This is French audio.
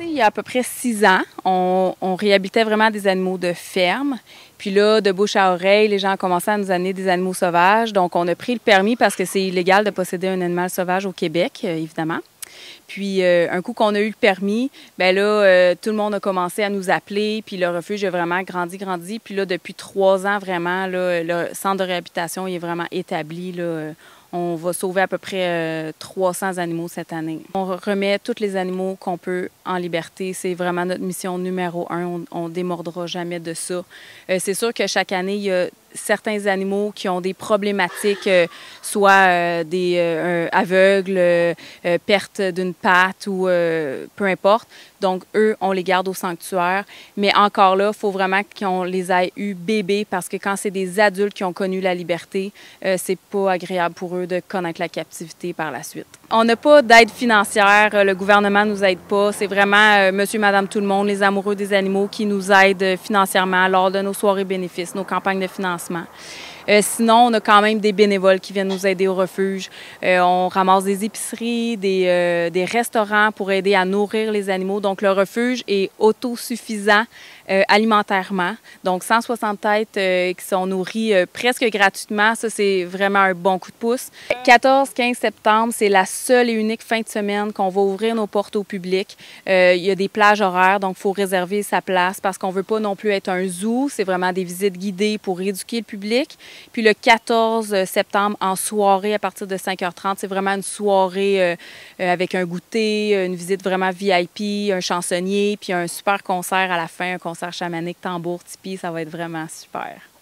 Il y a à peu près six ans, on, on, réhabilitait vraiment des animaux de ferme. Puis là, de bouche à oreille, les gens ont commencé à nous amener des animaux sauvages. Donc, on a pris le permis parce que c'est illégal de posséder un animal sauvage au Québec, euh, évidemment. Puis, euh, un coup qu'on a eu le permis, ben là, euh, tout le monde a commencé à nous appeler. Puis, le refuge a vraiment grandi, grandi. Puis là, depuis trois ans, vraiment, le centre de réhabilitation est vraiment établi. Là, on va sauver à peu près 300 animaux cette année. On remet tous les animaux qu'on peut en liberté. C'est vraiment notre mission numéro un. On ne démordra jamais de ça. c'est sûr que chaque année, il y a certains animaux qui ont des problématiques, euh, soit euh, des euh, aveugles, perte d'une patte ou peu importe. Donc, eux, on les garde au sanctuaire. Mais encore là, il faut vraiment qu'on les ait eu bébés parce que quand c'est des adultes qui ont connu la liberté, c'est pas agréable pour eux de connaître la captivité par la suite. On n'a pas d'aide financière, le gouvernement nous aide pas. C'est vraiment monsieur, madame, tout le monde, les amoureux des animaux qui nous aident financièrement lors de nos soirées bénéfices, nos campagnes de financement euh, sinon, on a quand même des bénévoles qui viennent nous aider au refuge. Euh, on ramasse des épiceries, des, euh, des, restaurants pour aider à nourrir les animaux. Donc, le refuge est autosuffisant alimentairement. Donc, 160 têtes qui sont nourries presque gratuitement. Ça, c'est vraiment un bon coup de pouce. 14-15 septembre, c'est la seule et unique fin de semaine qu'on va ouvrir nos portes au public. il y a des plages horaires, donc il faut réserver sa place parce qu'on ne veut pas non plus être un zoo. C'est vraiment des visites guidées pour éduquer le public. Puis le 14 septembre, en soirée, à partir de 5h30, c'est vraiment une soirée euh, euh, avec un goûter, une visite vraiment VIP, un chansonnier, puis un super concert à la fin, un concert chamanique, tambour, tipi. Ça va être vraiment super.